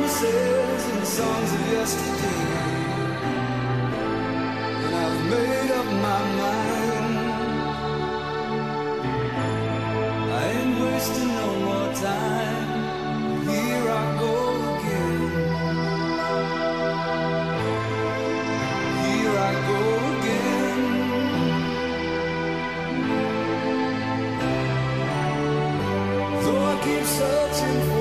promises and songs of yesterday. And I've made up my mind. I ain't wasting no more time. Here I go again. Here I go again. Though I keep searching for.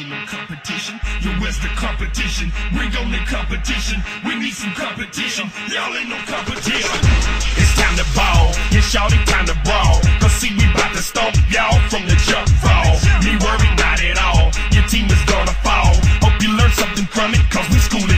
ain't no competition. Yo, where's the competition? Bring on the competition. We need some competition. Y'all ain't no competition. It's time to ball. Yeah, shawty time to brawl. Cause see, we bout to stomp y'all from the jump fall. Me worried, not at all. Your team is gonna fall. Hope you learn something from it, cause we schooling.